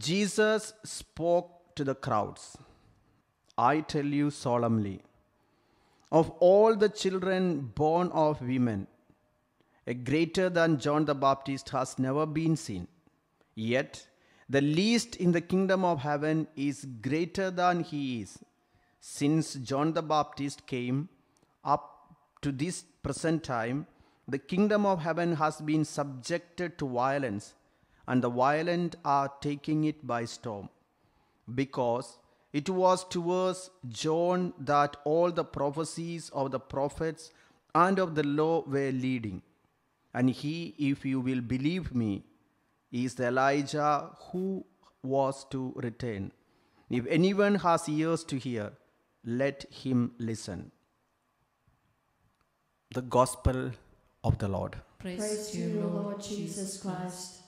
Jesus spoke to the crowds. I tell you solemnly, of all the children born of women, a greater than John the Baptist has never been seen. Yet, the least in the kingdom of heaven is greater than he is. Since John the Baptist came up to this present time, the kingdom of heaven has been subjected to violence, and the violent are taking it by storm. Because it was towards John that all the prophecies of the prophets and of the law were leading. And he, if you will believe me, is the Elijah who was to return. If anyone has ears to hear, let him listen. The Gospel of the Lord. Praise, Praise you, Lord Jesus Christ.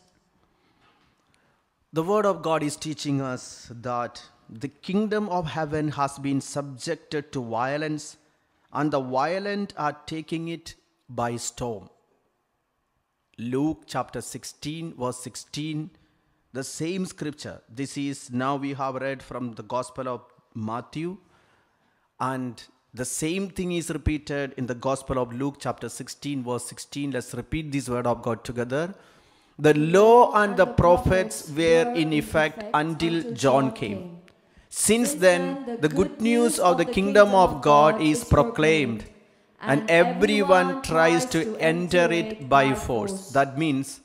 The Word of God is teaching us that the kingdom of heaven has been subjected to violence, and the violent are taking it by storm. Luke chapter 16, verse 16, the same scripture. This is now we have read from the Gospel of Matthew, and the same thing is repeated in the Gospel of Luke chapter 16, verse 16. Let's repeat this word of God together. The law and the prophets were in effect until John came. Since then, the good news of the kingdom of God is proclaimed, and everyone tries to enter it by force. That means,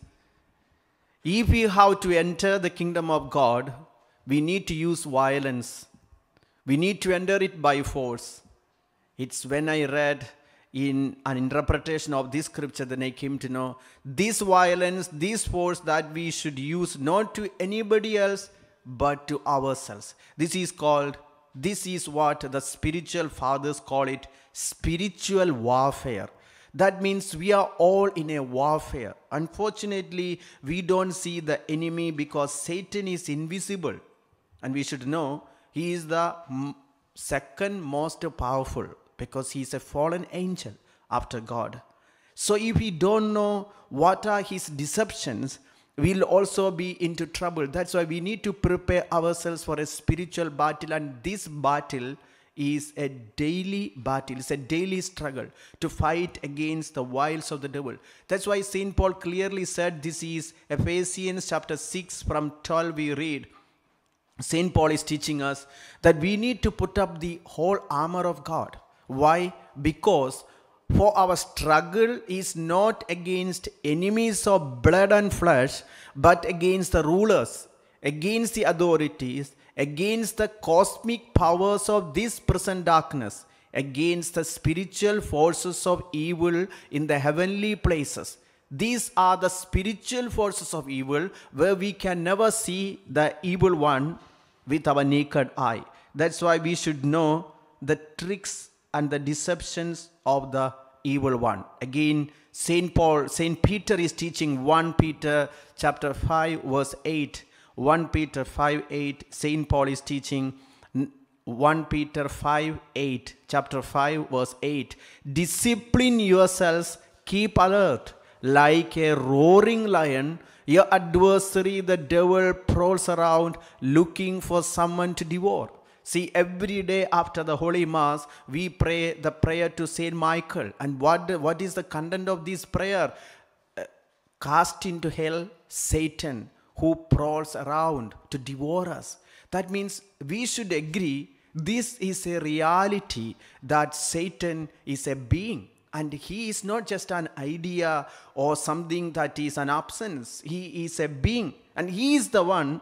if we have to enter the kingdom of God, we need to use violence. We need to enter it by force. It's when I read in an interpretation of this scripture, then I came to know this violence, this force that we should use not to anybody else but to ourselves. This is called, this is what the spiritual fathers call it spiritual warfare. That means we are all in a warfare. Unfortunately, we don't see the enemy because Satan is invisible. And we should know he is the second most powerful because he is a fallen angel after God. So if we don't know what are his deceptions, we'll also be into trouble. That's why we need to prepare ourselves for a spiritual battle, and this battle is a daily battle, it's a daily struggle to fight against the wiles of the devil. That's why St. Paul clearly said this is Ephesians chapter 6 from 12 we read. St. Paul is teaching us that we need to put up the whole armor of God. Why? Because for our struggle is not against enemies of blood and flesh, but against the rulers, against the authorities, against the cosmic powers of this present darkness, against the spiritual forces of evil in the heavenly places. These are the spiritual forces of evil where we can never see the evil one with our naked eye. That's why we should know the tricks and the deceptions of the evil one. Again, Saint Paul, Saint Peter is teaching 1 Peter chapter 5 verse 8. 1 Peter 5 8. Saint Paul is teaching 1 Peter 5 8. Chapter 5 verse 8. Discipline yourselves, keep alert like a roaring lion, your adversary, the devil, prowls around looking for someone to devour. See, every day after the Holy Mass, we pray the prayer to Saint Michael. And what, what is the content of this prayer? Uh, cast into hell Satan, who prowls around to devour us. That means we should agree this is a reality that Satan is a being and he is not just an idea or something that is an absence he is a being and he is the one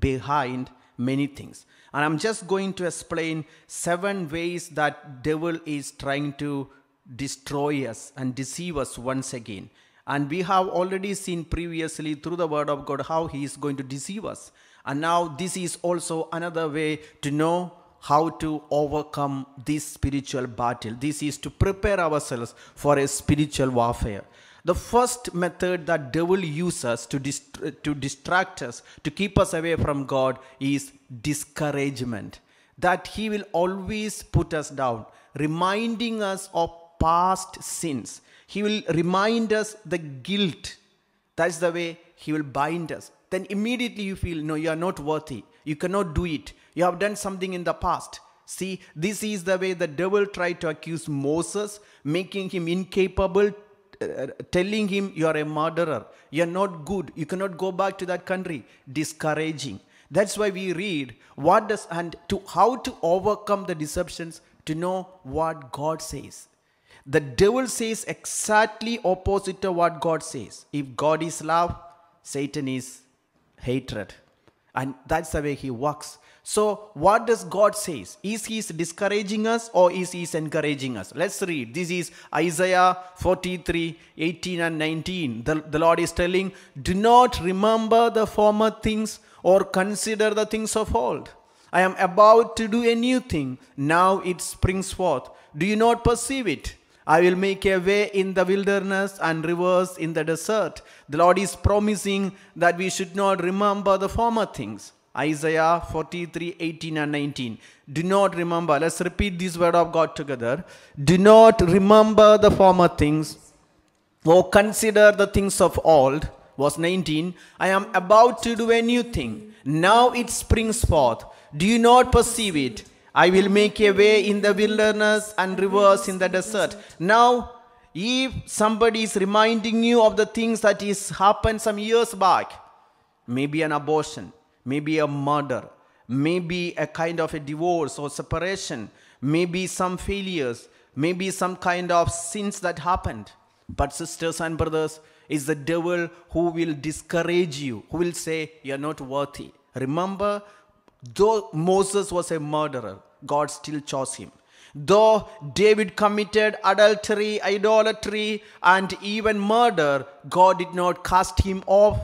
behind many things and i'm just going to explain seven ways that devil is trying to destroy us and deceive us once again and we have already seen previously through the word of god how he is going to deceive us and now this is also another way to know how to overcome this spiritual battle. This is to prepare ourselves for a spiritual warfare. The first method that devil uses to, dist- to distract us, to keep us away from God, is discouragement. That he will always put us down, reminding us of past sins. He will remind us the guilt. That's the way he will bind us. then immediately you feel, no, you are not worthy. You cannot do it. You have done something in the past. See, this is the way the devil tried to accuse Moses, making him incapable, telling him you are a murderer, you are not good, you cannot go back to that country, discouraging. That's why we read what does and to how to overcome the deceptions to know what God says. The devil says exactly opposite to what God says. If God is love, Satan is hatred. And that's the way he works. So, what does God says? Is he discouraging us or is he encouraging us? Let's read. This is Isaiah 43, 18 and 19. The, the Lord is telling, Do not remember the former things or consider the things of old. I am about to do a new thing. Now it springs forth. Do you not perceive it? I will make a way in the wilderness and rivers in the desert. The Lord is promising that we should not remember the former things. Isaiah 43, 18 and 19. Do not remember. Let's repeat this word of God together. Do not remember the former things or consider the things of old. Verse 19. I am about to do a new thing. Now it springs forth. Do you not perceive it? I will make a way in the wilderness and rivers in the desert. Now, if somebody is reminding you of the things that is happened some years back, maybe an abortion, maybe a murder, maybe a kind of a divorce or separation, maybe some failures, maybe some kind of sins that happened. But sisters and brothers, is the devil who will discourage you, who will say you are not worthy. Remember Though Moses was a murderer, God still chose him. Though David committed adultery, idolatry, and even murder, God did not cast him off.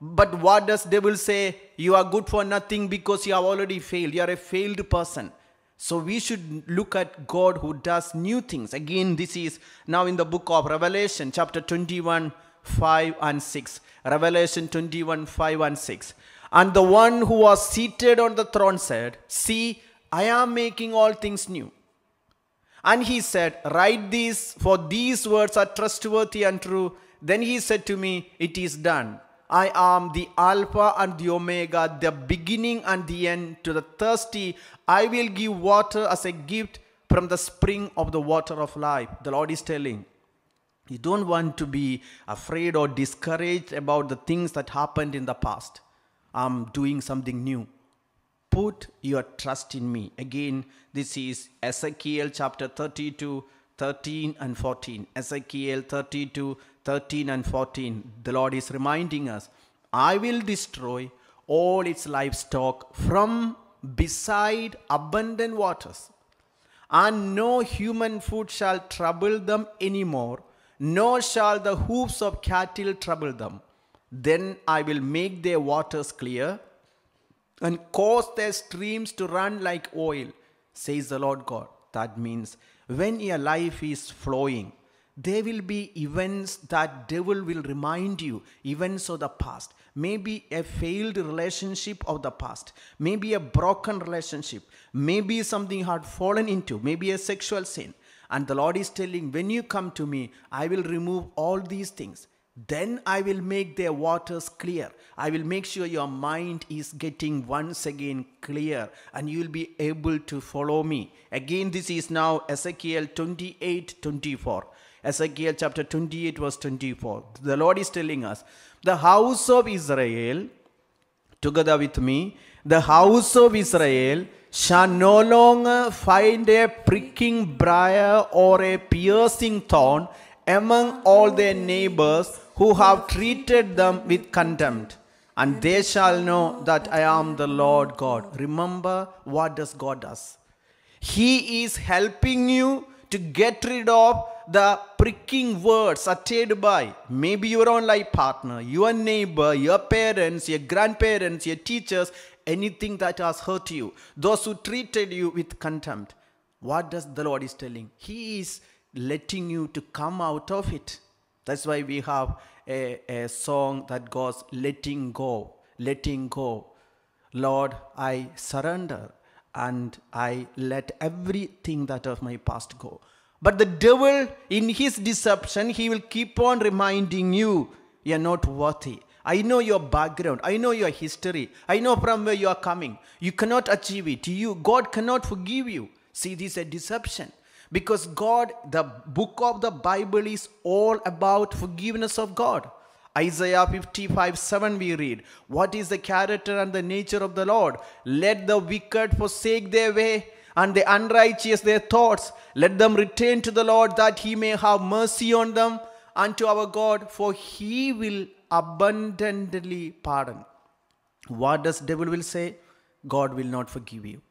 But what does devil say? You are good for nothing because you have already failed. You are a failed person. So we should look at God who does new things. Again, this is now in the book of Revelation, chapter 21, 5 and 6. Revelation 21, 5 and 6. And the one who was seated on the throne said, See, I am making all things new. And he said, Write these, for these words are trustworthy and true. Then he said to me, It is done. I am the Alpha and the Omega, the beginning and the end. To the thirsty, I will give water as a gift from the spring of the water of life. The Lord is telling. You don't want to be afraid or discouraged about the things that happened in the past. I'm doing something new. Put your trust in me. Again, this is Ezekiel chapter 32, 13 and 14. Ezekiel 32, 13 and 14. The Lord is reminding us I will destroy all its livestock from beside abundant waters, and no human foot shall trouble them anymore, nor shall the hoofs of cattle trouble them. Then I will make their waters clear and cause their streams to run like oil, says the Lord God. That means when your life is flowing, there will be events that devil will remind you events of the past maybe a failed relationship of the past maybe a broken relationship maybe something you had fallen into maybe a sexual sin and the lord is telling when you come to me i will remove all these things then I will make their waters clear. I will make sure your mind is getting once again clear and you will be able to follow me. Again, this is now Ezekiel 28 24. Ezekiel chapter 28, verse 24. The Lord is telling us, The house of Israel, together with me, the house of Israel shall no longer find a pricking briar or a piercing thorn among all their neighbors who have treated them with contempt and they shall know that I am the Lord God. Remember what does God does? He is helping you to get rid of the pricking words uttered by maybe your own life partner, your neighbor, your parents, your grandparents, your teachers, anything that has hurt you, those who treated you with contempt. What does the Lord is telling? He is letting you to come out of it. That's why we have a, a song that goes, letting go, letting go. Lord, I surrender and I let everything that of my past go. But the devil, in his deception, he will keep on reminding you, you're not worthy. I know your background. I know your history. I know from where you are coming. You cannot achieve it. You, God cannot forgive you. See, this is a deception. Because God, the book of the Bible is all about forgiveness of God. Isaiah 55 7 we read, What is the character and the nature of the Lord? Let the wicked forsake their way and the unrighteous their thoughts. Let them return to the Lord that he may have mercy on them and to our God, for he will abundantly pardon. What does devil will say? God will not forgive you.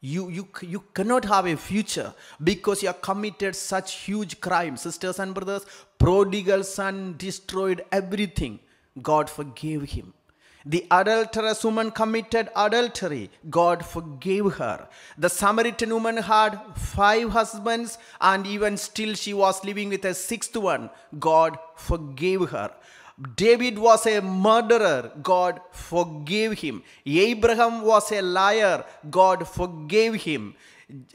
You, you, you cannot have a future because you have committed such huge crimes. Sisters and brothers, prodigal son destroyed everything. God forgave him. The adulterous woman committed adultery. God forgave her. The Samaritan woman had five husbands and even still she was living with a sixth one. God forgave her. David was a murderer. God forgave him. Abraham was a liar. God forgave him.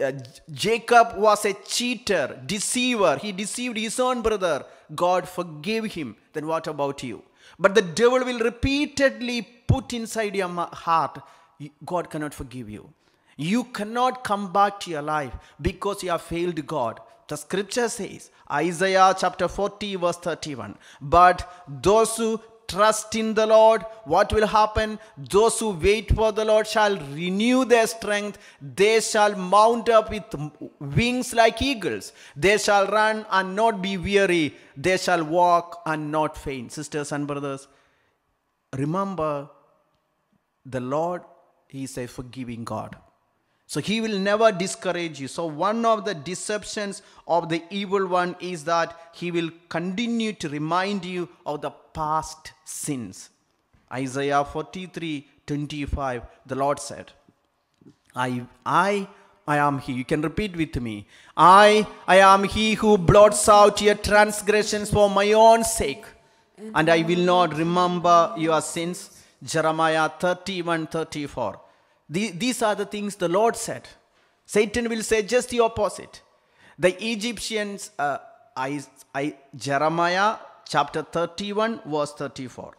Uh, Jacob was a cheater, deceiver. He deceived his own brother. God forgave him. Then what about you? But the devil will repeatedly put inside your heart, God cannot forgive you. You cannot come back to your life because you have failed God. The scripture says, Isaiah chapter 40, verse 31. But those who trust in the Lord, what will happen? Those who wait for the Lord shall renew their strength. They shall mount up with wings like eagles. They shall run and not be weary. They shall walk and not faint. Sisters and brothers, remember the Lord is a forgiving God. So he will never discourage you. So one of the deceptions of the evil one is that he will continue to remind you of the past sins. Isaiah 43 25, the Lord said, I, I, I am he. You can repeat with me. I, I am he who blots out your transgressions for my own sake, and I will not remember your sins. Jeremiah 31 34. These are the things the Lord said. Satan will say just the opposite. The Egyptians, uh, I, I, Jeremiah chapter 31, verse 34.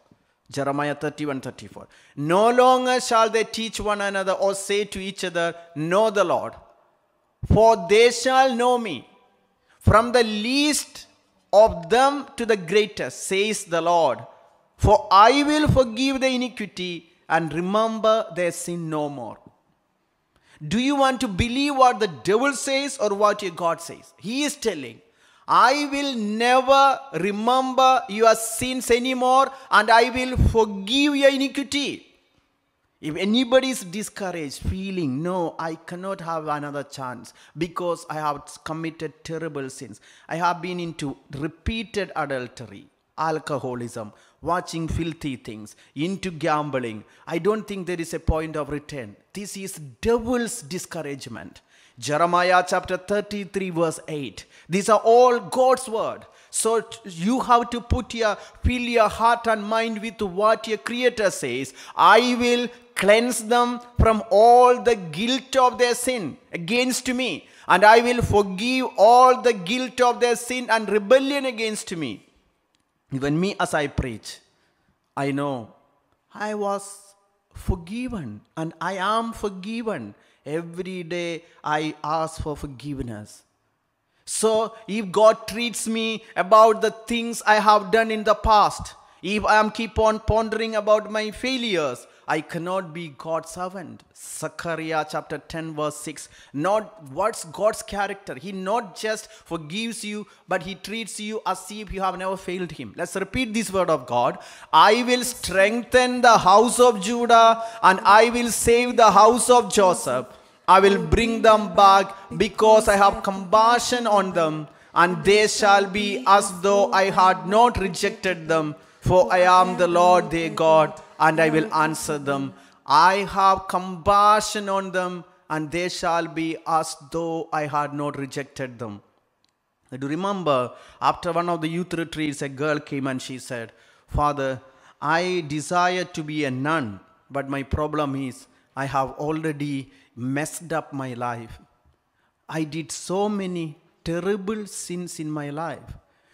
Jeremiah 31 34. No longer shall they teach one another or say to each other, Know the Lord, for they shall know me. From the least of them to the greatest, says the Lord. For I will forgive the iniquity and remember their sin no more. Do you want to believe what the devil says or what your God says? He is telling, I will never remember your sins anymore and I will forgive your iniquity. If anybody is discouraged, feeling, no, I cannot have another chance because I have committed terrible sins. I have been into repeated adultery, alcoholism, watching filthy things, into gambling. I don't think there is a point of return. This is devil's discouragement. Jeremiah chapter 33 verse 8. These are all God's word. So you have to put your fill your heart and mind with what your creator says. I will cleanse them from all the guilt of their sin against me and I will forgive all the guilt of their sin and rebellion against me. Even me, as I preach, I know I was forgiven and I am forgiven. Every day I ask for forgiveness. So if God treats me about the things I have done in the past, if I am keep on pondering about my failures, I cannot be God's servant. Zechariah chapter 10 verse 6. Not what's God's character. He not just forgives you, but he treats you as if you have never failed him. Let's repeat this word of God. I will strengthen the house of Judah and I will save the house of Joseph. I will bring them back because I have compassion on them and they shall be as though I had not rejected them. For I am the Lord their God and I will answer them. I have compassion on them, and they shall be as though I had not rejected them. I do remember after one of the youth retreats, a girl came and she said, Father, I desire to be a nun, but my problem is I have already messed up my life. I did so many terrible sins in my life,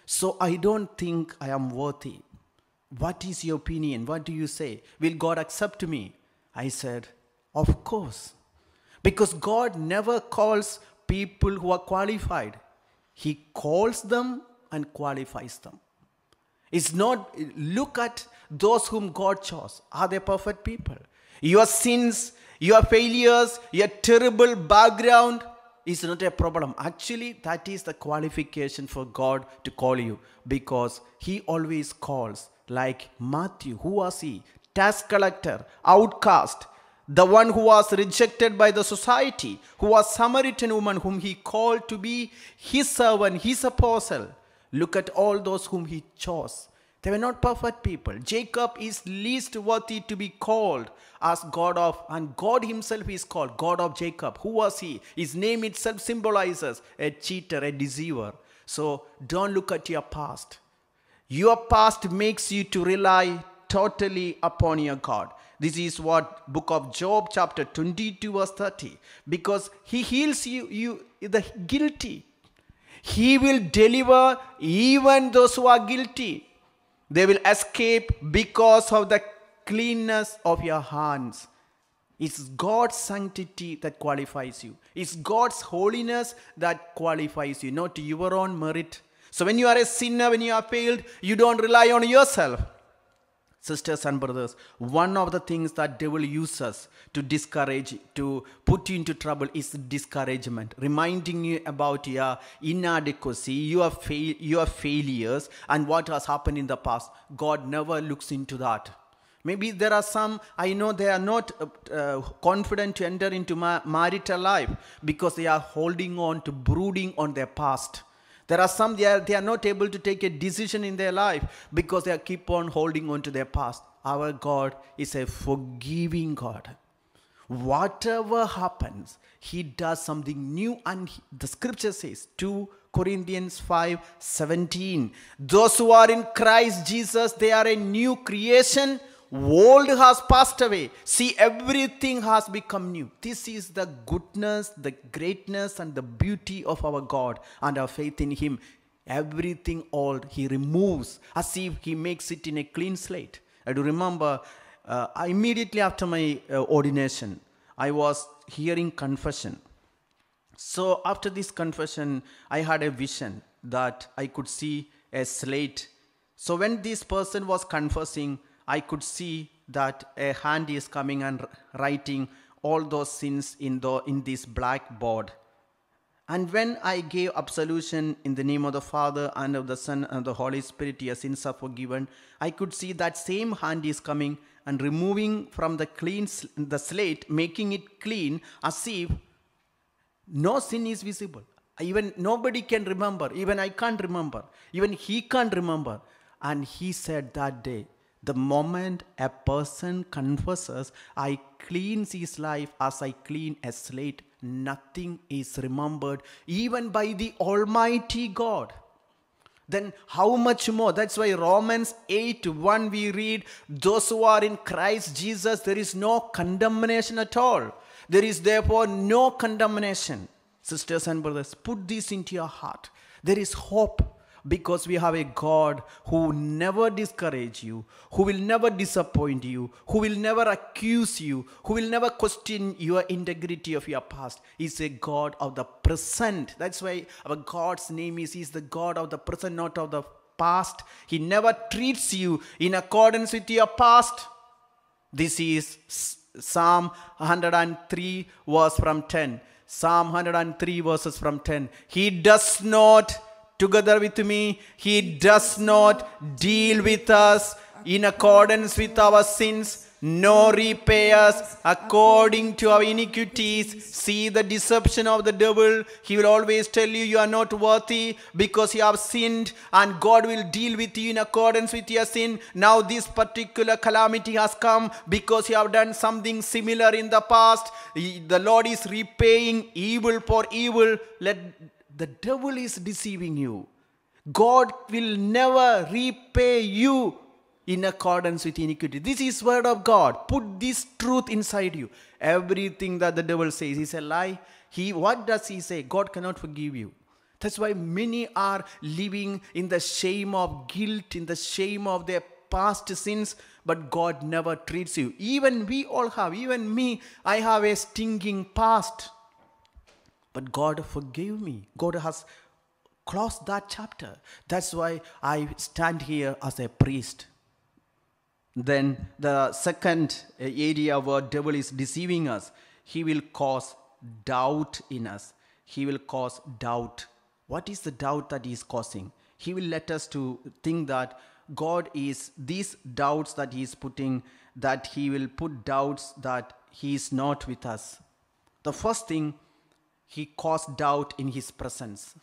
so I don't think I am worthy. What is your opinion? What do you say? Will God accept me? I said, Of course. Because God never calls people who are qualified, He calls them and qualifies them. It's not, look at those whom God chose. Are they perfect people? Your sins, your failures, your terrible background is not a problem. Actually, that is the qualification for God to call you because He always calls. Like Matthew, who was he? Tax collector, outcast, the one who was rejected by the society, who was Samaritan woman whom he called to be his servant, his apostle. Look at all those whom he chose. They were not perfect people. Jacob is least worthy to be called as God of, and God himself is called God of Jacob. Who was he? His name itself symbolizes a cheater, a deceiver. So don't look at your past. Your past makes you to rely totally upon your God. This is what book of Job chapter 22 verse 30 because he heals you you the guilty. He will deliver even those who are guilty. They will escape because of the cleanness of your hands. It's God's sanctity that qualifies you. It's God's holiness that qualifies you, not your own merit. So when you are a sinner, when you are failed, you don't rely on yourself. Sisters and brothers, one of the things that devil uses to discourage, to put you into trouble is discouragement, reminding you about your inadequacy, your, fail, your failures, and what has happened in the past. God never looks into that. Maybe there are some, I know they are not uh, uh, confident to enter into ma- marital life because they are holding on to brooding on their past. There are some they are, they are not able to take a decision in their life because they keep on holding on to their past. Our God is a forgiving God. Whatever happens, He does something new, and he, the scripture says 2 Corinthians 5 17. Those who are in Christ Jesus, they are a new creation old has passed away. See everything has become new. This is the goodness the greatness and the beauty of our god and our faith in him. Everything old he removes as if he makes it in a clean slate. I do remember uh, immediately after my uh, ordination i was hearing confession. So after this confession i had a vision that i could see a slate. So when this person was confessing I could see that a hand is coming and writing all those sins in, the, in this blackboard. And when I gave absolution in the name of the Father and of the Son and the Holy Spirit, your sins are forgiven, I could see that same hand is coming and removing from the clean the slate, making it clean as if no sin is visible. Even nobody can remember. Even I can't remember. Even he can't remember. And he said that day, the moment a person confesses, I cleanse his life as I clean a slate, nothing is remembered, even by the Almighty God. Then, how much more? That's why Romans 8 1 we read, Those who are in Christ Jesus, there is no condemnation at all. There is therefore no condemnation. Sisters and brothers, put this into your heart. There is hope because we have a God who never discourage you, who will never disappoint you, who will never accuse you, who will never question your integrity of your past. He's a God of the present. That's why our God's name is He's the God of the present, not of the past. He never treats you in accordance with your past. This is Psalm 103 verse from 10. Psalm 103 verses from 10. He does not together with me. He does not deal with us in accordance with our sins, nor repay us according to our iniquities. See the deception of the devil. He will always tell you you are not worthy because you have sinned, and God will deal with you in accordance with your sin. Now, this particular calamity has come because you have done something similar in the past. The Lord is repaying evil for evil. Let the devil is deceiving you. God will never repay you in accordance with iniquity. This is word of God. Put this truth inside you. Everything that the devil says is a lie. He what does he say? God cannot forgive you. That's why many are living in the shame of guilt, in the shame of their past sins, but God never treats you. Even we all have, even me, I have a stinging past. But God forgave me. God has closed that chapter. That's why I stand here as a priest. Then the second uh, area where devil is deceiving us, he will cause doubt in us. He will cause doubt. What is the doubt that he is causing? He will let us to think that God is these doubts that he is putting that he will put doubts that he is not with us. The first thing he caused doubt in his presence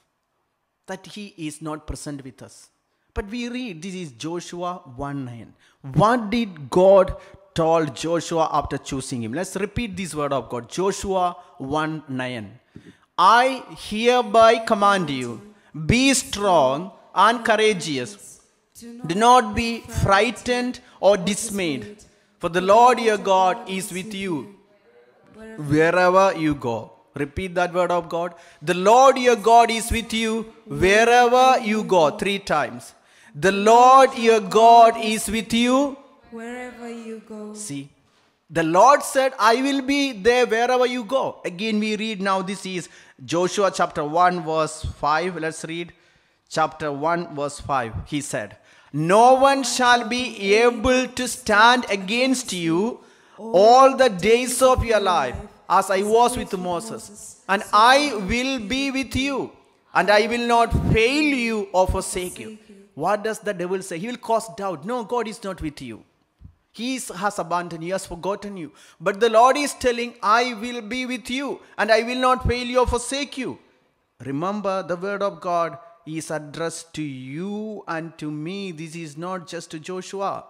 that he is not present with us. But we read this is Joshua 1 9. What did God told Joshua after choosing him? Let's repeat this word of God. Joshua 1 9. I hereby command you, be strong and courageous. Do not be frightened or dismayed, for the Lord your God is with you wherever you go. Repeat that word of God. The Lord your God is with you wherever you go. Three times. The Lord your God is with you. wherever you go. See, the Lord said, I will be there wherever you go. Again, we read now, this is Joshua chapter 1, verse 5. Let's read chapter 1, verse 5. He said, No one shall be able to stand against you all the days of your life, as I was with Moses. And I will be with you, and I will not fail you or forsake you. What does the devil say? He will cause doubt. No, God is not with you. He has abandoned you, he has forgotten you. But the Lord is telling, I will be with you, and I will not fail you or forsake you. Remember, the word of God is addressed to you and to me. This is not just to Joshua.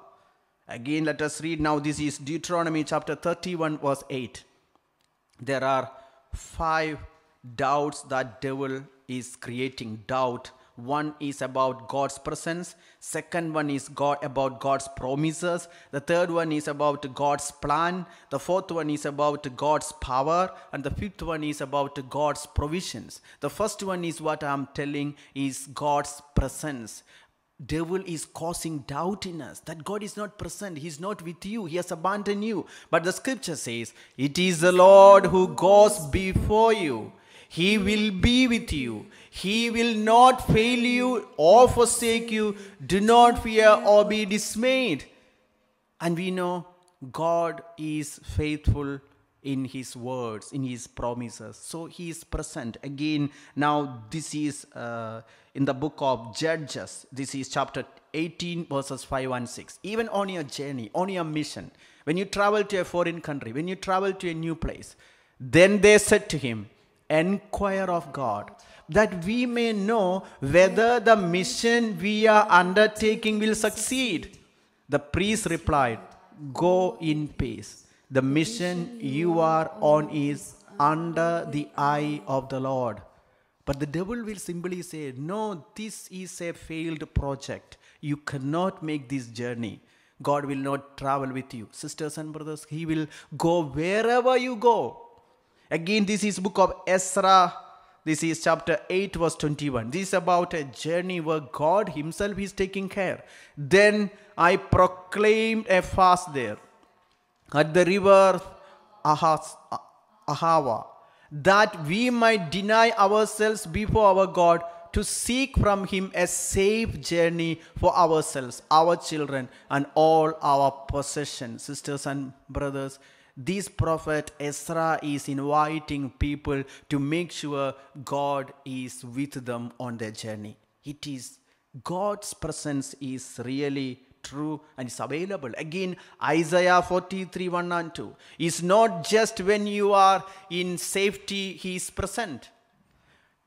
Again, let us read now. This is Deuteronomy chapter 31, verse 8 there are five doubts that devil is creating. Doubt. One is about god's presence. Second one is god about god's promises. The third one is about god's plan. The fourth one is about god's power. And the fifth one is about god's provisions. The first one is what i'm telling is god's presence devil is causing doubt in us that god is not present he's not with you he has abandoned you. But the scripture says it is the lord who goes before you. He will be with you. He will not fail you or forsake you. Do not fear or be dismayed. And we know God is faithful in His words, in His promises. So He is present. Again, now this is uh, in the book of Judges. This is chapter 18, verses 5 and 6. Even on your journey, on your mission, when you travel to a foreign country, when you travel to a new place, then they said to him, Enquire of God, that we may know whether the mission we are undertaking will succeed. The priest replied, Go in peace. The mission you are on is under the eye of the Lord. But the devil will simply say, No, this is a failed project. You cannot make this journey. God will not travel with you. Sisters and brothers, He will go wherever you go. Again, this is book of Ezra. This is chapter 8, verse 21. This is about a journey where God Himself is taking care. Then I proclaimed a fast there at the river Ahava, that we might deny ourselves before our God to seek from Him a safe journey for ourselves, our children, and all our possessions. Sisters and brothers, this prophet Ezra is inviting people to make sure God is with them on their journey. It is God's presence is really true and is available. Again, Isaiah 43 1 and 2 is not just when you are in safety, He is present.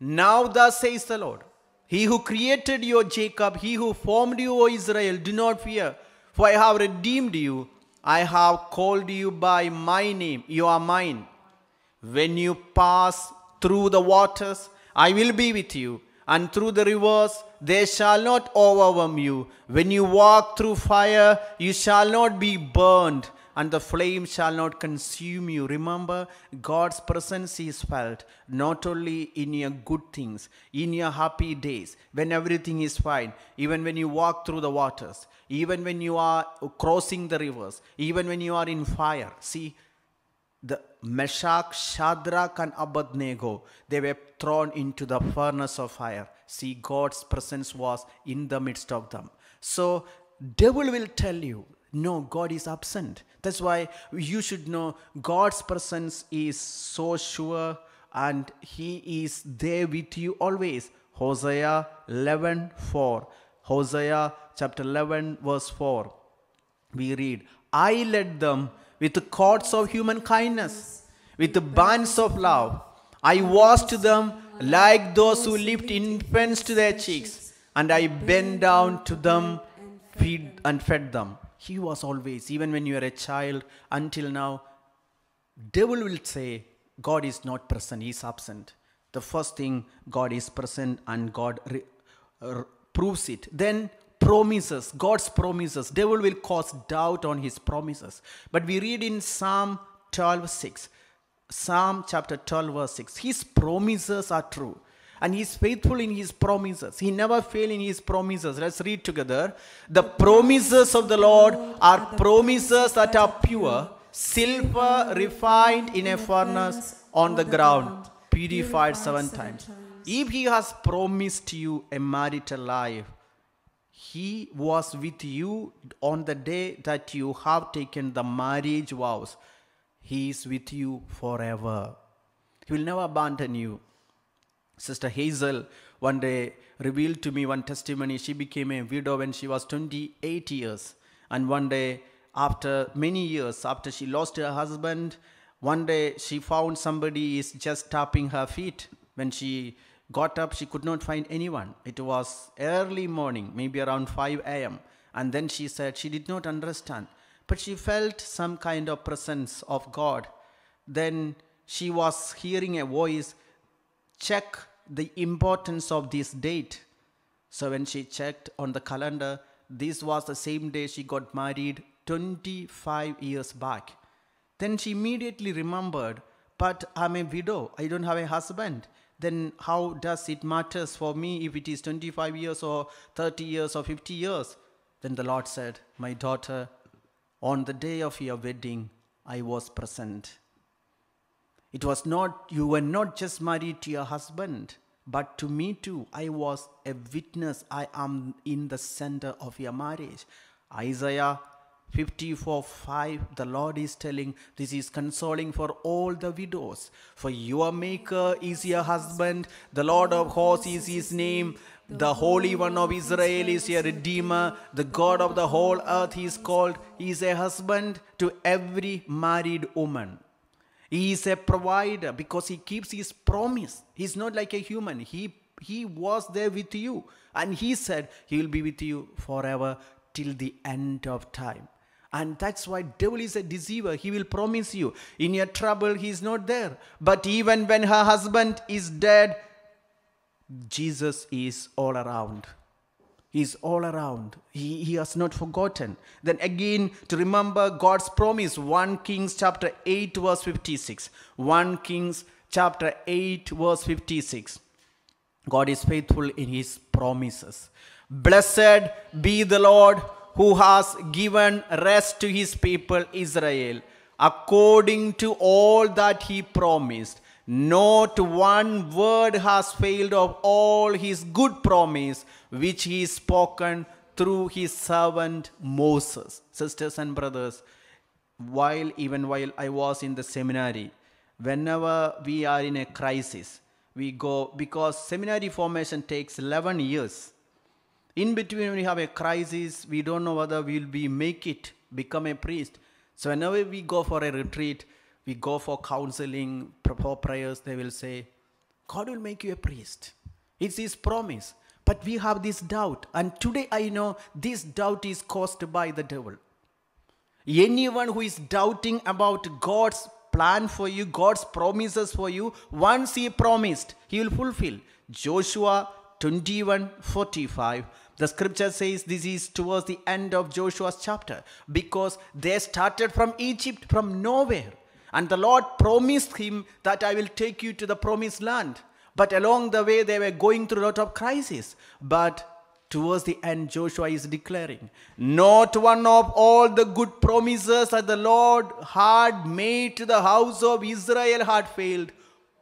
Now, thus says the Lord, He who created you, Jacob, He who formed you, O Israel, do not fear, for I have redeemed you. I have called you by my name. You are mine. When you pass through the waters, I will be with you, and through the rivers, they shall not overwhelm you. When you walk through fire, you shall not be burned, and the flame shall not consume you. Remember, God's presence is felt not only in your good things, in your happy days, when everything is fine, even when you walk through the waters, even when you are crossing the rivers, even when you are in fire. See, the Meshach, Shadrach, and Abednego, they were thrown into the furnace of fire. See, God's presence was in the midst of them. So, devil will tell you, no, God is absent. That's why you should know God's presence is so sure and He is there with you always. Hosea 11 4. Hosea chapter 11, verse 4. We read, I led them with the cords of human kindness, with the bands of love. I washed them like those who lift infants to their cheeks, and I bent down to them, feed and fed them. He was always, even when you are a child, until now, devil will say, God is not present, he is absent. The first thing, God is present and God proves it. Then promises, God's promises. Devil will cause doubt on his promises. But we read in Psalm 12 6, Psalm chapter 12, verse 6, his promises are true. And he is faithful in his promises. He never fail in his promises. Let's read together. The promises of the Lord are promises that are pure, silver refined in a furnace on the ground, purified seven times. If he has promised you a marital life, he was with you on the day that you have taken the marriage vows. He is with you forever. He will never abandon you. Sister Hazel one day revealed to me one testimony. She became a widow when she was 28 years. And one day, after many years, after she lost her husband, one day she found somebody is just tapping her feet. When she got up, she could not find anyone. It was early morning, maybe around 5 a.m. And then she said she did not understand, but she felt some kind of presence of God. Then she was hearing a voice check the importance of this date. So when she checked on the calendar, this was the same day she got married 25 years back. Then she immediately remembered, but I'm a widow, I don't have a husband. Then how does it matters for me if it is 25 years or 30 years or 50 years? Then the Lord said, My daughter, on the day of your wedding, I was present. It was not, you were not just married to your husband, but to me too. I was a witness. I am in the center of your marriage. Isaiah 54 5, the Lord is telling, This is consoling for all the widows. For your Maker is your husband, the Lord of hosts is his name. The Holy One of Israel is your Redeemer. The God of the whole earth is called. He is a husband to every married woman. He is a provider because he keeps his promise. He's not like a human. He he was there with you and he said he will be with you forever till the end of time. And that's why devil is a deceiver. He will promise you in your trouble he is not there. But even when her husband is dead, Jesus is all around. He's all around. He, he has not forgotten. Then again, to remember God's promise, 1 Kings chapter 8, verse 56. 1 Kings chapter 8, verse 56. God is faithful in his promises. Blessed be the Lord who has given rest to his people Israel according to all that he promised. Not one word has failed of all his good promise which he spoken through his servant Moses. Sisters and brothers, while even while I was in the seminary, whenever we are in a crisis, we go because seminary formation takes 11 years. In between, we have a crisis, we don't know whether we'll be make it become a priest. So whenever we go for a retreat, we go for counseling, for prayers, they will say, God will make you a priest. It's his promise. But we have this doubt. And today I know this doubt is caused by the devil. Anyone who is doubting about God's plan for you, God's promises for you, once he promised, he will fulfill. Joshua 21 45. The scripture says this is towards the end of Joshua's chapter because they started from Egypt, from nowhere. And the Lord promised him that I will take you to the promised land. But along the way, they were going through a lot of crisis. But towards the end, Joshua is declaring, Not one of all the good promises that the Lord had made to the house of Israel had failed.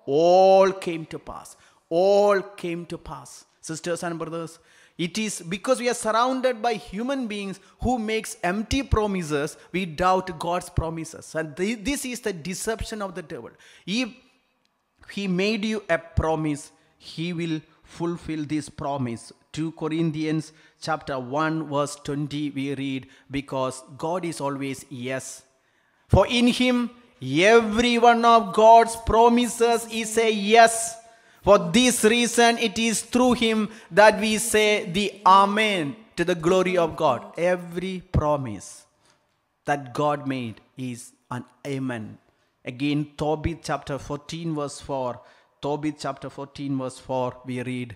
All came to pass. All came to pass. Sisters and brothers, it is because we are surrounded by human beings who makes empty promises, we doubt God's promises. And this is the deception of the devil. If he made you a promise, he will fulfill this promise. 2 Corinthians chapter 1 verse 20 we read because God is always yes. For in him every one of God's promises is a yes. For this reason, it is through him that we say the Amen to the glory of God. Every promise that God made is an Amen. Again, Tobit chapter 14, verse 4. Tobit chapter 14, verse 4, we read.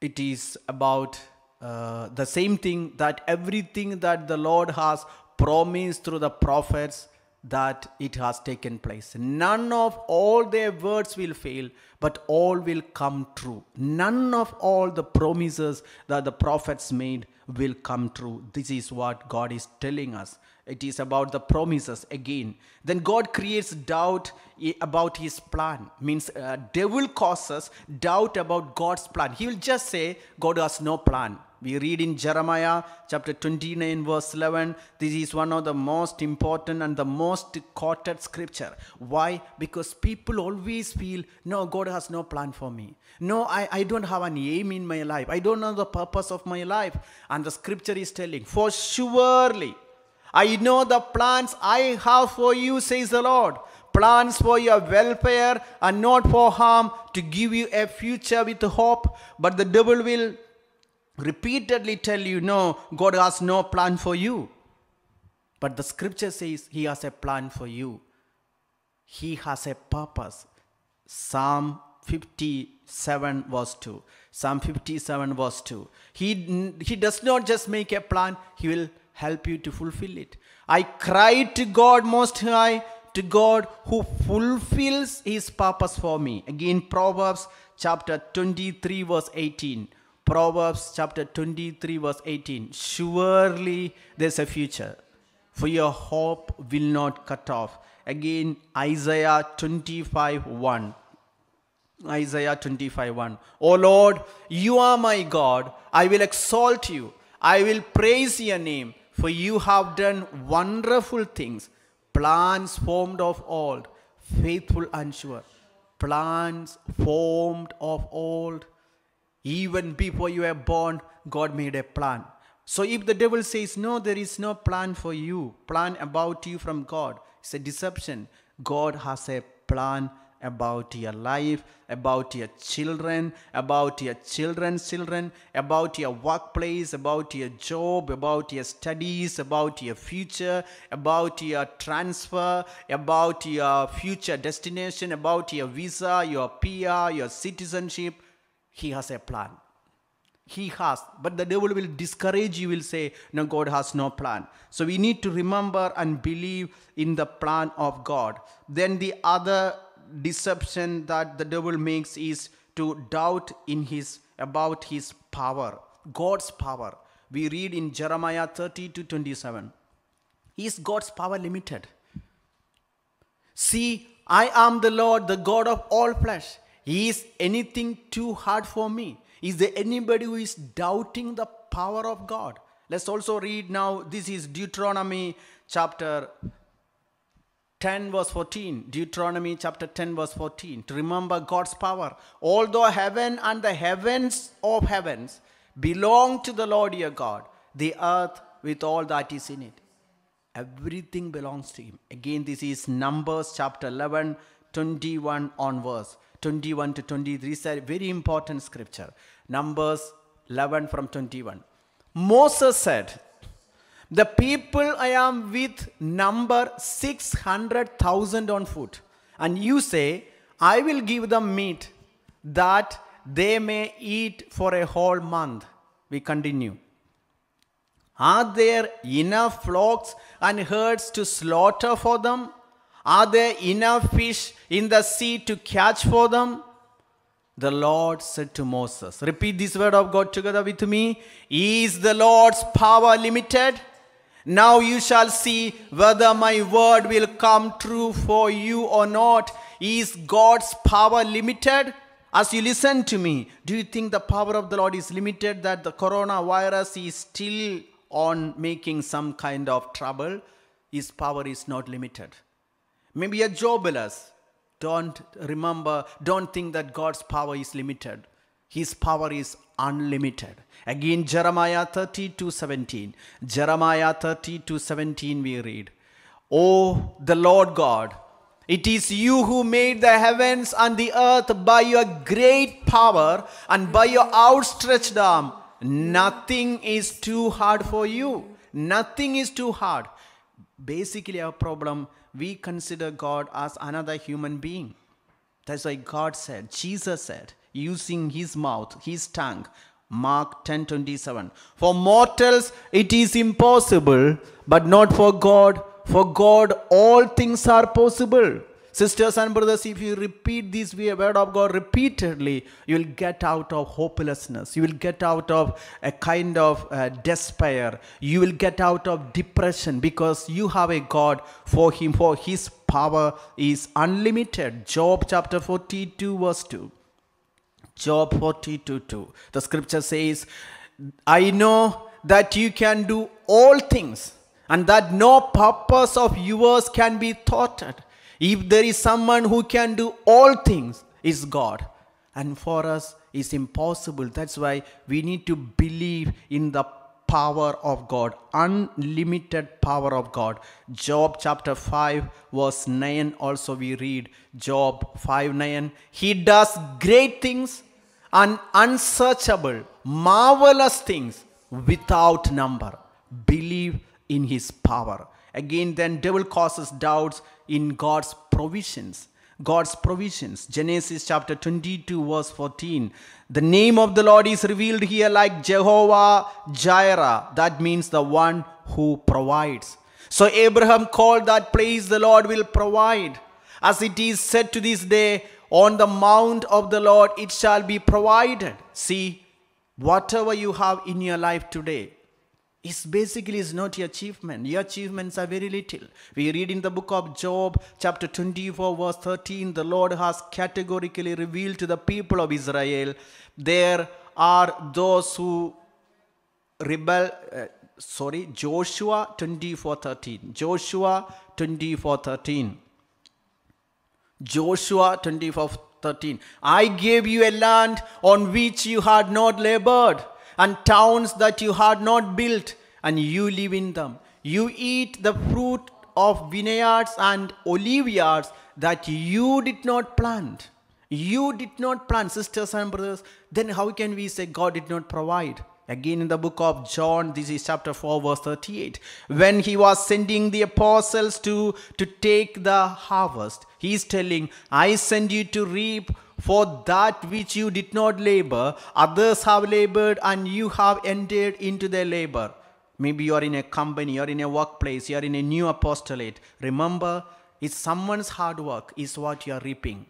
It is about uh, the same thing that everything that the Lord has promised through the prophets that it has taken place. None of all their words will fail, but all will come true. None of all the promises that the prophets made will come true. This is what God is telling us. It is about the promises again. Then God creates doubt about his plan. Means uh, devil causes doubt about God's plan. He will just say God has no plan. We read in Jeremiah chapter 29, verse 11. This is one of the most important and the most quoted scripture. Why? Because people always feel, no, God has no plan for me. No, I, I don't have an aim in my life. I don't know the purpose of my life. And the scripture is telling, for surely I know the plans I have for you, says the Lord. Plans for your welfare and not for harm, to give you a future with hope. But the devil will repeatedly tell you, no, God has no plan for you. But the scripture says He has a plan for you. He has a purpose. Psalm 57 verse 2. Psalm 57 verse 2. He, he does not just make a plan, He will help you to fulfill it. I cried to God Most High, to God who fulfills His purpose for me. Again, Proverbs chapter 23 verse 18. Proverbs chapter 23, verse 18. Surely there's a future, for your hope will not cut off. Again, Isaiah 25, 1. Isaiah 25, 1. O Lord, you are my God. I will exalt you. I will praise your name, for you have done wonderful things. Plans formed of old, faithful and sure. Plans formed of old even before you were born, God made a plan. So if the devil says, No, there is no plan for you, plan about you from God, it's a deception. God has a plan about your life, about your children, about your children's children, about your workplace, about your job, about your studies, about your future, about your transfer, about your future destination, about your visa, your PR, your citizenship he has a plan. He has, but the devil will discourage you, will say, No, God has no plan. So we need to remember and believe in the plan of God. Then the other deception that the devil makes is to doubt in his about his power, God's power. We read in Jeremiah 30 to 27. Is God's power limited? See, I am the Lord, the God of all flesh. Is anything too hard for me? Is there anybody who is doubting the power of God? Let's also read now. This is Deuteronomy chapter 10 verse 14 deuteronomy chapter 10 verse 14 to remember god's power although heaven and the heavens of heavens belong to the lord your god the earth with all that is in it everything belongs to him again this is numbers chapter 11 21 on verse 21 to 23 is very important scripture. Numbers 11 from 21. Moses said, The people I am with number 600,000 on foot. And you say, I will give them meat that they may eat for a whole month. We continue. Are there enough flocks and herds to slaughter for them? Are there enough fish in the sea to catch for them? The Lord said to Moses, Repeat this word of God together with me. Is the Lord's power limited? Now you shall see whether my word will come true for you or not. Is God's power limited? As you listen to me, do you think the power of the Lord is limited that the coronavirus is still on making some kind of trouble? His power is not limited. Maybe a jobless. Don't remember, don't think that God's power is limited. His power is unlimited. Again, Jeremiah 32 17. Jeremiah 32 17, we read, O the Lord God, it is you who made the heavens and the earth by your great power and by your outstretched arm. Nothing is too hard for you. Nothing is too hard. Basically, our problem, we consider God as another human being. That's why God said, Jesus said, using his mouth, his tongue, Mark 10:27. For mortals it is impossible, but not for God. For God all things are possible. Sisters and brothers, if you repeat this word of God repeatedly, you will get out of hopelessness. You will get out of a kind of uh, despair. You will get out of depression because you have a God for Him, for His power is unlimited. Job chapter 42, verse 2. Job 42 2. The scripture says, I know that you can do all things and that no purpose of yours can be thwarted. If there is someone who can do all things, is God. And for us, it's impossible. That's why we need to believe in the power of God, unlimited power of God. Job chapter 5, verse 9, also we read Job 5 9. He does great things and unsearchable, marvelous things without number. Believe in his power. Again, then devil causes doubts in God's provisions. God's provisions. Genesis chapter 22, verse 14. The name of the Lord is revealed here like Jehovah Jireh. That means the one who provides. So Abraham called that place the Lord will provide. As it is said to this day, on the mount of the Lord it shall be provided. See, whatever you have in your life today, is basically is not your achievement. Your achievements are very little. We read in the book of Job, chapter 24, verse 13, the Lord has categorically revealed to the people of Israel there are those who rebel. Uh, sorry, Joshua 24, 13. Joshua 24, 13. Joshua 24 13. I gave you a land on which you had not labored, and towns that you had not built, and you live in them. You eat the fruit of vineyards and oliveyards that you did not plant. You did not plant, sisters and brothers. Then how can we say God did not provide? Again, in the book of John, this is chapter 4, verse 38. When he was sending the apostles to, to take the harvest, he is telling, I send you to reap for that which you did not labor. Others have labored, and you have entered into their labor. Maybe you are in a company, you are in a workplace, you are in a new apostolate. Remember, it's someone's hard work is what you are reaping.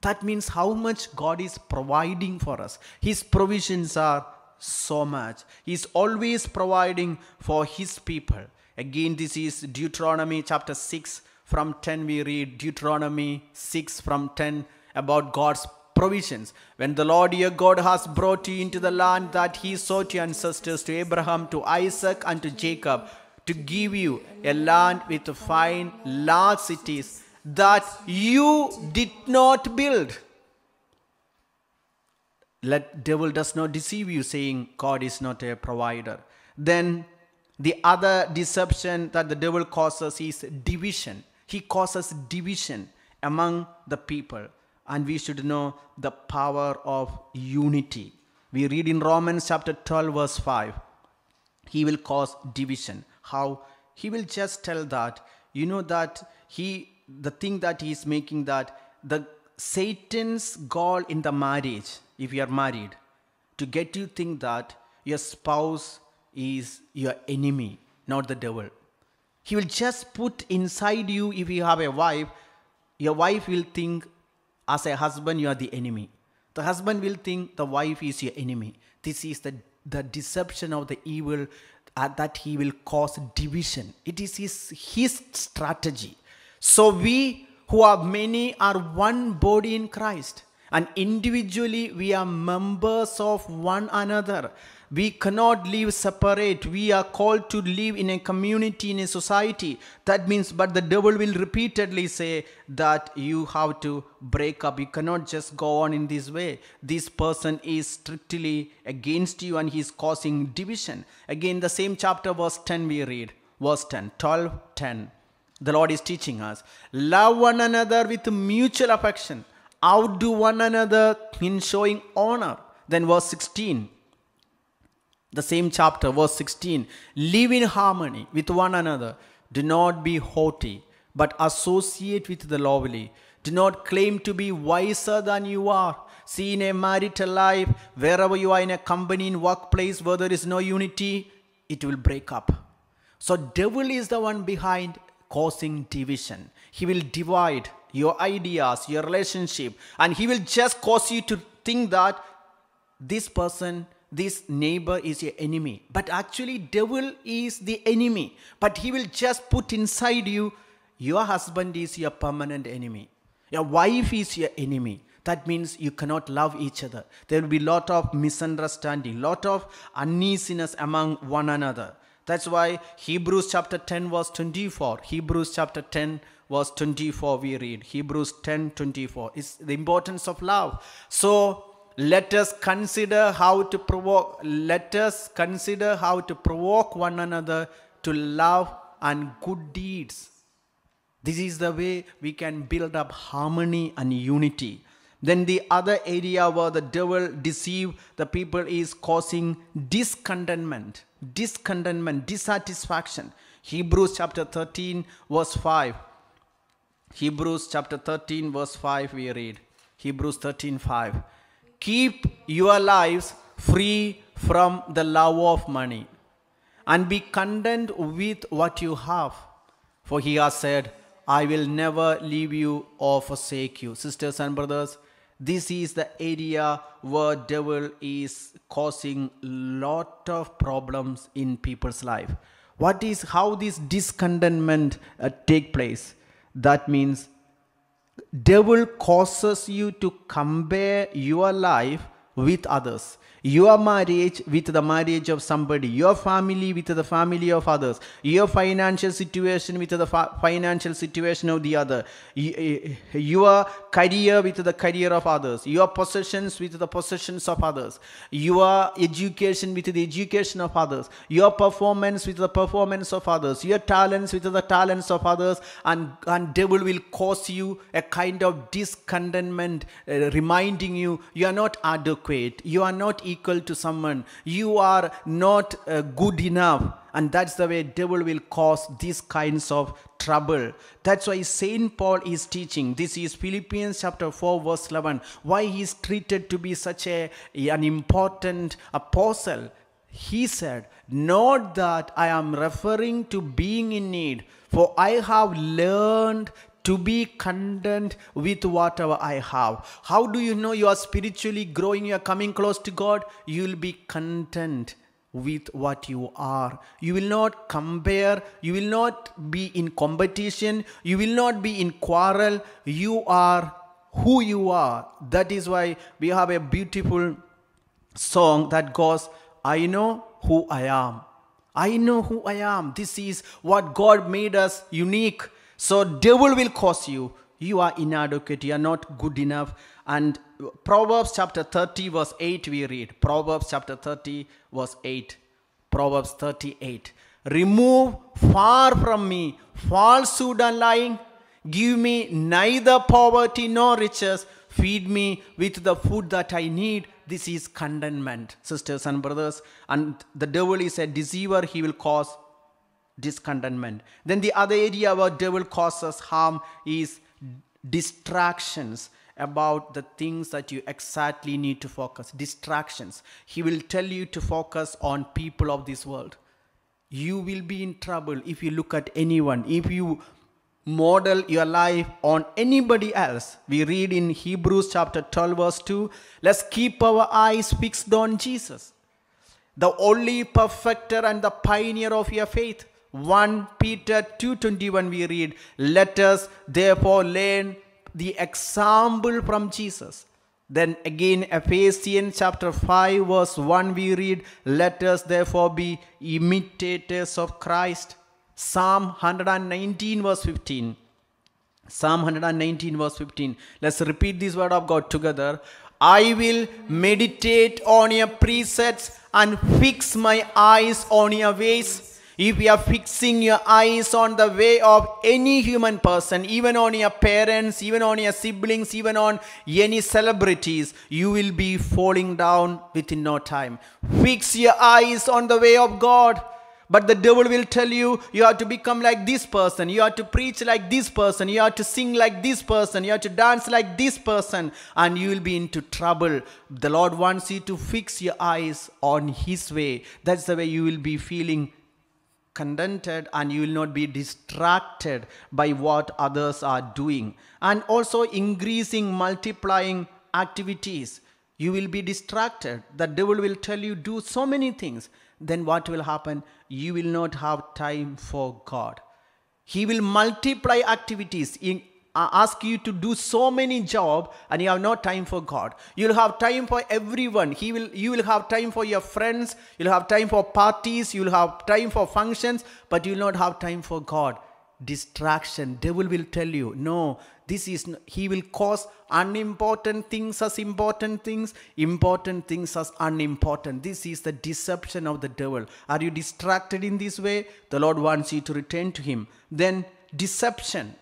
That means how much God is providing for us. His provisions are so much. He's always providing for his people. Again, this is Deuteronomy chapter 6 from 10. We read Deuteronomy 6 from 10 about God's provisions. When the Lord your God has brought you into the land that he sought to your ancestors, to Abraham, to Isaac, and to Jacob, to give you a land with fine, large cities that you did not build. Let devil does not deceive you saying god is not a provider. Then the other deception that the devil causes is division. He causes division among the people and we should know the power of unity. We read in romans chapter 12 verse 5 he will cause division. How? He will just tell that you know that he the thing that he is making that the satan's goal in the marriage if you are married, to get you think that your spouse is your enemy, not the devil. He will just put inside you, if you have a wife, your wife will think as a husband you are the enemy. The husband will think the wife is your enemy. This is the, the deception of the evil uh, that he will cause division. It is his, his strategy. So we who are many are one body in Christ. And individually we are members of one another. We cannot live separate. We are called to live in a community, in a society. That means, but the devil will repeatedly say that you have to break up. You cannot just go on in this way. This person is strictly against you and he is causing division. Again, the same chapter, verse 10, we read. Verse 10, 12, 10. The Lord is teaching us love one another with mutual affection, outdo one another in showing honor. Then, verse 16 the same chapter, verse 16 live in harmony with one another. Do not be haughty, but associate with the lowly. Do not claim to be wiser than you are. See, in a marital life, wherever you are in a company, in workplace, where there is no unity, it will break up. So, devil is the one behind causing division. He will divide your ideas, your relationship, and he will just cause you to think that this person this neighbor is your enemy. But actually devil is the enemy. But he will just put inside you your husband is your permanent enemy. Your wife is your enemy. That means you cannot love each other. There will be lot of misunderstanding lot of uneasiness among one another. That's why hebrews chapter 10 verse 24 hebrews chapter 10 verse 24 we read hebrews 10 24 is the importance of love. So let us consider how to provoke let us consider how to provoke one another to love and good deeds. This is the way we can build up harmony and unity. Then the other area where the devil deceive the people is causing discontentment discontentment dissatisfaction. Hebrews chapter 13 verse 5 hebrews chapter 13 verse 5 we read. Hebrews 13 5 keep your lives free from the love of money and be content with what you have. For he has said i will never leave you or forsake you. Sisters and brothers this is the area where devil is causing lot of problems in people's life. What is how this discontentment uh, take place that means devil causes you to compare your life with others your marriage with the marriage of somebody your family with the family of others your financial situation with the financial situation of the other your career with the career of others your possessions with the possessions of others your education with the education of others your performance with the performance of others your talents with the talents of others and and devil will cause you a kind of discontentment uh, reminding you you are not adequate you are not equal to someone. You are not uh, good enough. And that's the way devil will cause these kinds of trouble. That's why saint paul is teaching. This is philippians chapter 4 verse 11 why he is treated to be such a an important apostle? He said not that i am referring to being in need for i have learned to be content with whatever I have. How do you know you are spiritually growing, you are coming close to God? You will be content with what you are. You will not compare, you will not be in competition, you will not be in quarrel. You are who you are. That is why we have a beautiful song that goes, I know who I am. I know who I am. This is what God made us unique. So devil will cause you. You are inadequate. You are not good enough. And Proverbs chapter 30 verse 8 we read. Proverbs chapter 30 verse 8. Proverbs 38. Remove far from me falsehood and lying. Give me neither poverty nor riches. Feed me with the food that I need. This is contentment, sisters and brothers. And the devil is a deceiver. He will cause discontentment. Then the other area where devil causes harm is distractions. about the things that you exactly need to focus distractions he will tell you to focus on people of this world you will be in trouble if you look at anyone if you model your life on anybody else we read in hebrews chapter 12 verse 2 let's keep our eyes fixed on jesus the only perfecter and the pioneer of your faith 1 peter 2.21 we read let us therefore learn the example from jesus. Then again ephesians chapter 5 verse 1 we read let us therefore be imitators of christ. Psalm 119 verse 15 psalm 119 verse 15 let's repeat this word of god together. I will meditate on your precepts and fix my eyes on your ways if you are fixing your eyes on the way of any human person, even on your parents, even on your siblings, even on any celebrities, you will be falling down within no time. Fix your eyes on the way of God. But the devil will tell you, you have to become like this person, you have to preach like this person, you have to sing like this person, you have to dance like this person, and you will be into trouble. The Lord wants you to fix your eyes on His way. That's the way you will be feeling contented and you will not be distracted by what others are doing. And also increasing multiplying activities. You will be distracted. The devil will tell you do so many things. Then what will happen? You will not have time for god. He will multiply activities in ask you to do so many job and you have no time for god. You'll have time for everyone. He will you will have time for your friends. You'll have time for parties. You'll have time for functions but you'll not have time for god. Distraction. Devil will tell you no this is he will cause unimportant things as important things important things as unimportant. This is the deception of the devil. Are you distracted in this way? The lord wants you to return to him. Then deception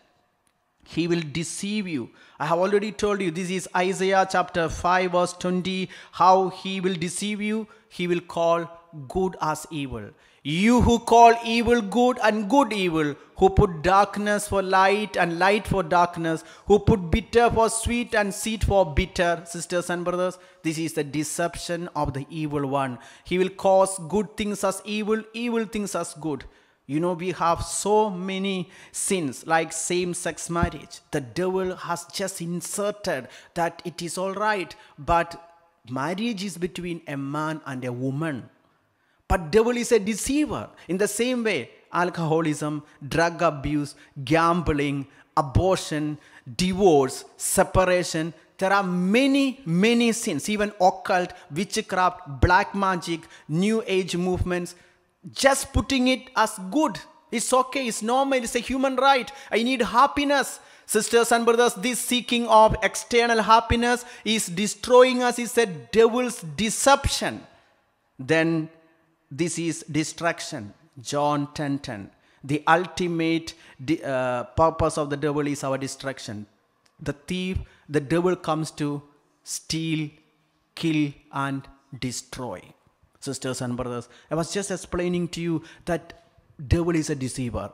he will deceive you. I have already told you this is Isaiah chapter 5, verse 20. How he will deceive you, he will call good as evil. You who call evil good and good evil, who put darkness for light and light for darkness, who put bitter for sweet and sweet for bitter, sisters and brothers, this is the deception of the evil one. He will cause good things as evil, evil things as good. You know, we have so many sins like same sex marriage. The devil has just inserted that it is all right, but marriage is between a man and a woman. But devil is a deceiver. In the same way, alcoholism, drug abuse, gambling, abortion, divorce, separation, there are many, many sins, even occult, witchcraft, black magic, new age movements just putting it as good. It's okay, it's normal, it's a human right. I need happiness. Sisters and brothers, this seeking of external happiness is destroying us, it's a devil's deception. Then this is destruction. John 10 10. The ultimate uh, purpose of the devil is our destruction. The thief, the devil comes to steal, kill, and destroy sisters and brothers i was just explaining to you that devil is a deceiver.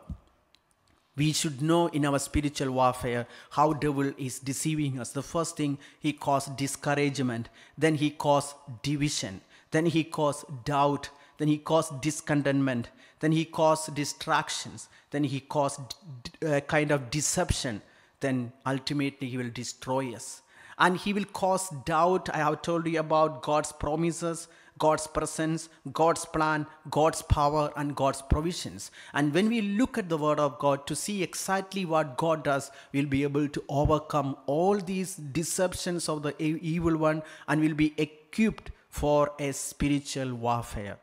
We should know in our spiritual warfare how devil is deceiving us. The first thing he caused discouragement then he caused division then he caused doubt then he caused discontentment then he caused distractions then he caused a uh, kind of deception. Then ultimately he will destroy us. And he will cause doubt. I have told you about god's promises God's presence, God's plan, God's power, and God's provisions. And when we look at the Word of God to see exactly what God does, we'll be able to overcome all these deceptions of the evil one and we'll be equipped for a spiritual warfare.